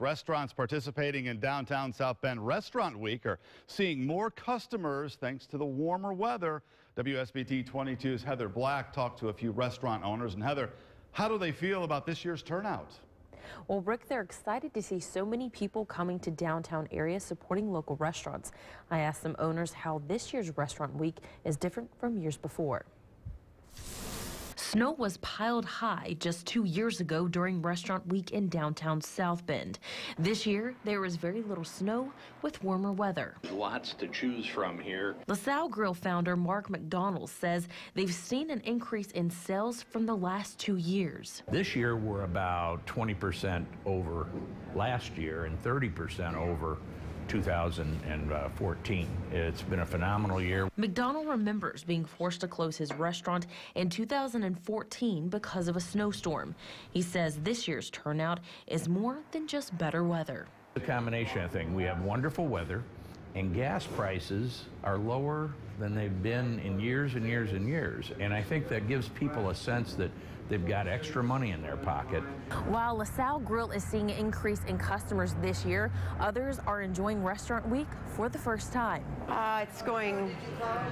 Restaurants participating in downtown South Bend Restaurant Week are seeing more customers thanks to the warmer weather. WSBT 22's Heather Black talked to a few restaurant owners. And Heather, how do they feel about this year's turnout? Well, Rick, they're excited to see so many people coming to downtown areas supporting local restaurants. I asked some owners how this year's restaurant week is different from years before. Snow was piled high just two years ago during Restaurant Week in downtown South Bend. This year, there is very little snow with warmer weather. Lots to choose from here. LaSalle Grill founder Mark McDonald says they've seen an increase in sales from the last two years. This year, we're about 20% over last year and 30% over 2014. It's been a phenomenal year. McDonald remembers being forced to close his restaurant in 2014 because of a snowstorm. He says this year's turnout is more than just better weather. A combination of things. We have wonderful weather, and gas prices are lower than they've been in years and years and years. And I think that gives people a sense that they've got extra money in their pocket. While LaSalle Grill is seeing an increase in customers this year, others are enjoying Restaurant Week for the first time. Uh, it's going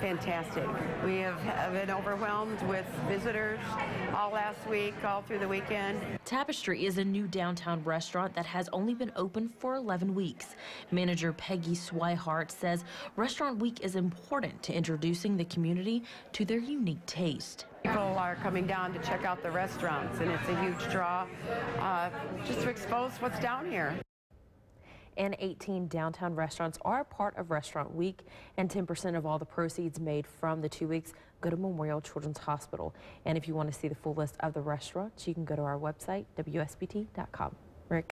fantastic. We have, have been overwhelmed with visitors all last week, all through the weekend. Tapestry is a new downtown restaurant that has only been open for 11 weeks. Manager Peggy Swihart says Restaurant Week is important to introducing the community to their unique taste. People are coming down to check out the restaurants, and it's a huge draw uh, just to expose what's down here. And 18 downtown restaurants are part of Restaurant Week, and 10% of all the proceeds made from the two weeks go to Memorial Children's Hospital. And if you want to see the full list of the restaurants, you can go to our website, WSBT.com. Rick?